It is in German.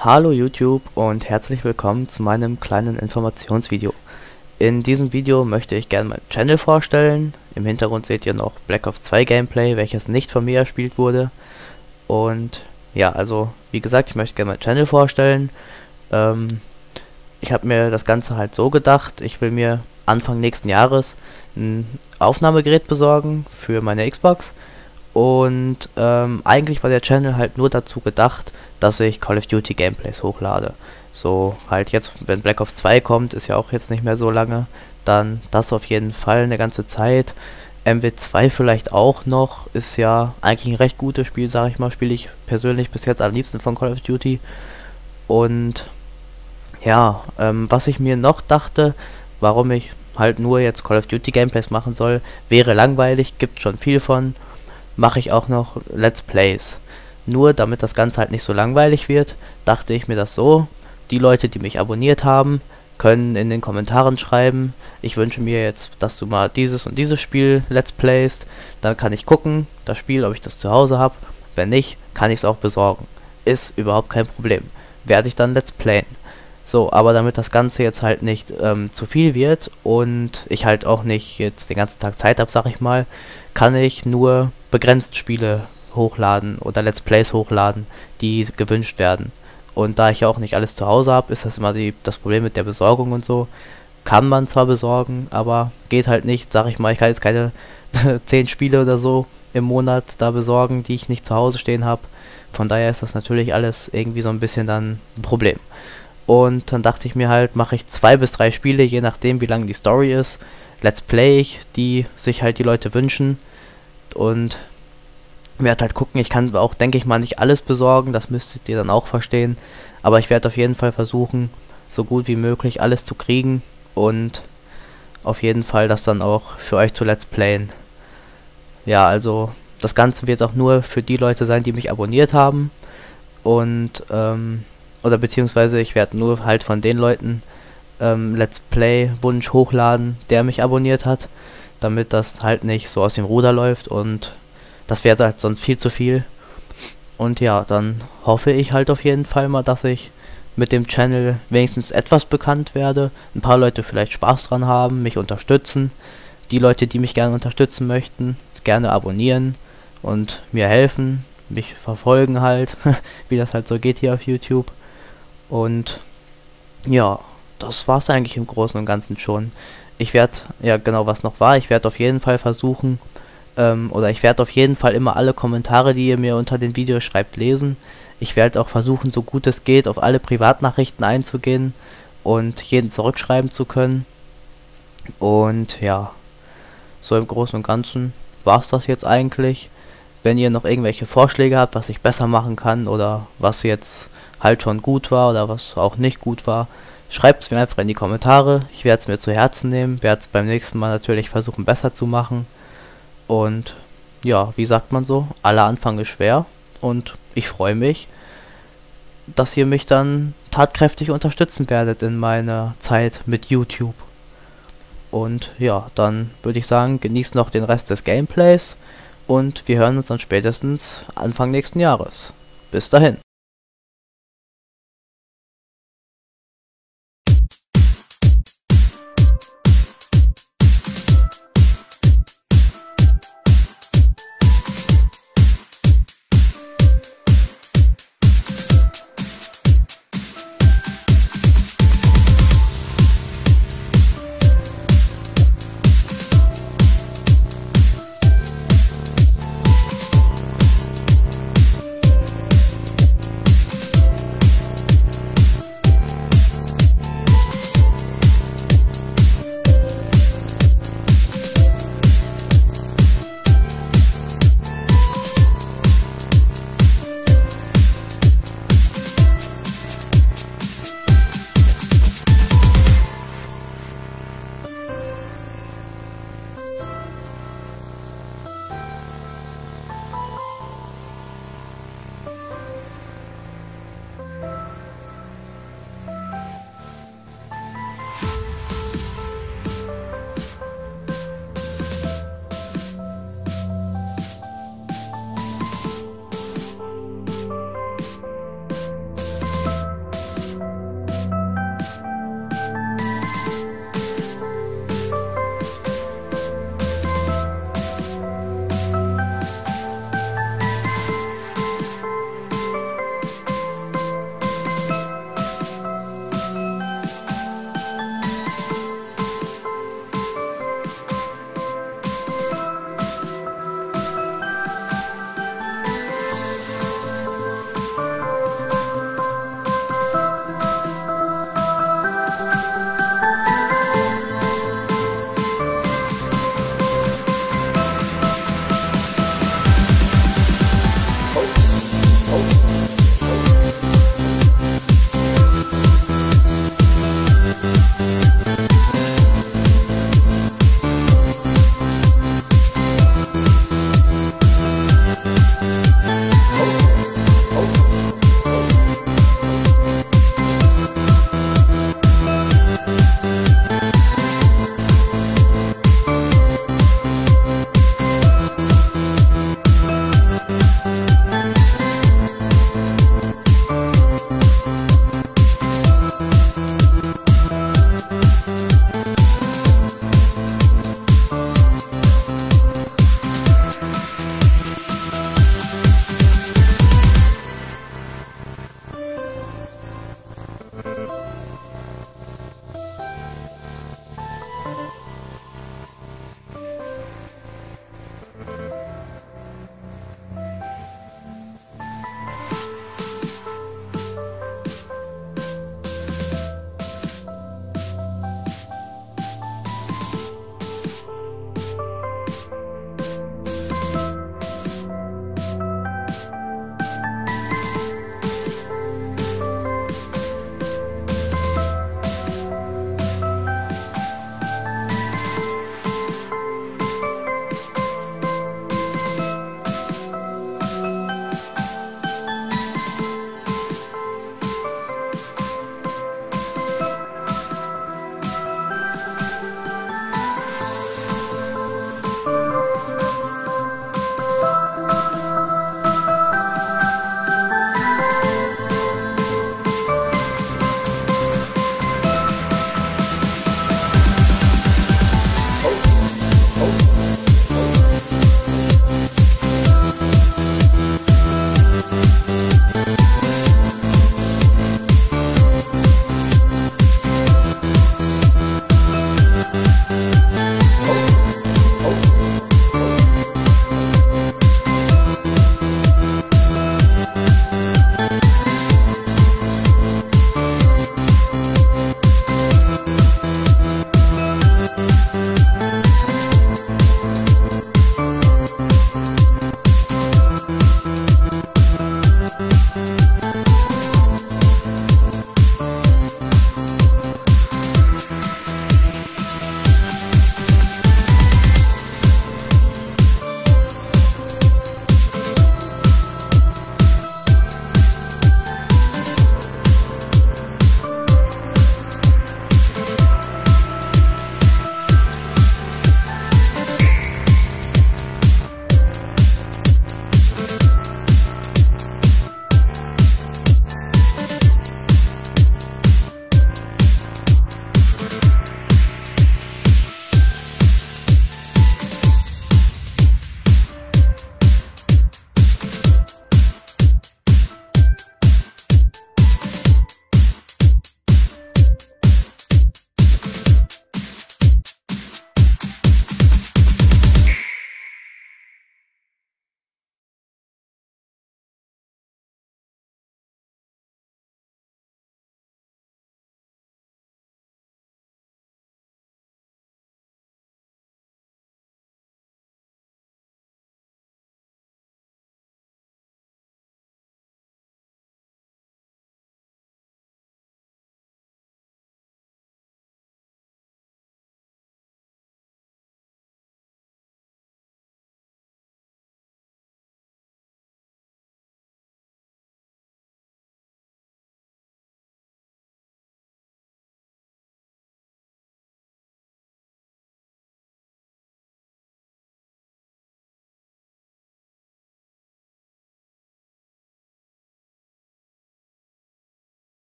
Hallo YouTube und herzlich willkommen zu meinem kleinen Informationsvideo. In diesem Video möchte ich gerne meinen Channel vorstellen. Im Hintergrund seht ihr noch Black Ops 2 Gameplay, welches nicht von mir erspielt wurde. Und ja, also wie gesagt, ich möchte gerne meinen Channel vorstellen. Ähm, ich habe mir das Ganze halt so gedacht, ich will mir Anfang nächsten Jahres ein Aufnahmegerät besorgen für meine Xbox. Und ähm, eigentlich war der Channel halt nur dazu gedacht, dass ich Call of Duty Gameplays hochlade. So halt jetzt, wenn Black Ops 2 kommt, ist ja auch jetzt nicht mehr so lange, dann das auf jeden Fall eine ganze Zeit. MW2 vielleicht auch noch, ist ja eigentlich ein recht gutes Spiel, sage ich mal, spiele ich persönlich bis jetzt am liebsten von Call of Duty. Und ja, ähm, was ich mir noch dachte, warum ich halt nur jetzt Call of Duty Gameplays machen soll, wäre langweilig, gibt schon viel von, mache ich auch noch Let's Plays. Nur damit das Ganze halt nicht so langweilig wird, dachte ich mir das so, die Leute, die mich abonniert haben, können in den Kommentaren schreiben, ich wünsche mir jetzt, dass du mal dieses und dieses Spiel Let's Playst, dann kann ich gucken, das Spiel, ob ich das zu Hause habe, wenn nicht, kann ich es auch besorgen. Ist überhaupt kein Problem. Werde ich dann Let's Playen. So, aber damit das Ganze jetzt halt nicht ähm, zu viel wird und ich halt auch nicht jetzt den ganzen Tag Zeit habe, sag ich mal, kann ich nur begrenzt Spiele hochladen oder Let's Plays hochladen, die gewünscht werden. Und da ich ja auch nicht alles zu Hause habe, ist das immer die, das Problem mit der Besorgung und so. Kann man zwar besorgen, aber geht halt nicht. Sag ich mal, ich kann jetzt keine 10 Spiele oder so im Monat da besorgen, die ich nicht zu Hause stehen habe. Von daher ist das natürlich alles irgendwie so ein bisschen dann ein Problem. Und dann dachte ich mir halt, mache ich zwei bis drei Spiele, je nachdem wie lang die Story ist. Let's Play ich, die sich halt die Leute wünschen. Und werde halt gucken, ich kann auch, denke ich mal, nicht alles besorgen, das müsstet ihr dann auch verstehen. Aber ich werde auf jeden Fall versuchen, so gut wie möglich alles zu kriegen und auf jeden Fall das dann auch für euch zu Let's Playen. Ja, also das Ganze wird auch nur für die Leute sein, die mich abonniert haben. Und, ähm, oder beziehungsweise ich werde nur halt von den Leuten ähm, Let's Play Wunsch hochladen, der mich abonniert hat, damit das halt nicht so aus dem Ruder läuft und das wäre halt sonst viel zu viel. Und ja, dann hoffe ich halt auf jeden Fall mal, dass ich mit dem Channel wenigstens etwas bekannt werde. Ein paar Leute vielleicht Spaß dran haben, mich unterstützen. Die Leute, die mich gerne unterstützen möchten, gerne abonnieren und mir helfen, mich verfolgen halt, wie das halt so geht hier auf YouTube. Und ja, das war's eigentlich im Großen und Ganzen schon. Ich werde, ja genau was noch war, ich werde auf jeden Fall versuchen, ähm, oder ich werde auf jeden Fall immer alle Kommentare, die ihr mir unter den Videos schreibt, lesen. Ich werde auch versuchen, so gut es geht, auf alle Privatnachrichten einzugehen und jeden zurückschreiben zu können. Und ja, so im Großen und Ganzen war es das jetzt eigentlich. Wenn ihr noch irgendwelche Vorschläge habt, was ich besser machen kann oder was jetzt halt schon gut war oder was auch nicht gut war, schreibt es mir einfach in die Kommentare. Ich werde es mir zu Herzen nehmen, werde es beim nächsten Mal natürlich versuchen besser zu machen. Und ja, wie sagt man so, aller Anfang ist schwer und ich freue mich, dass ihr mich dann tatkräftig unterstützen werdet in meiner Zeit mit YouTube. Und ja, dann würde ich sagen, genießt noch den Rest des Gameplays und wir hören uns dann spätestens Anfang nächsten Jahres. Bis dahin.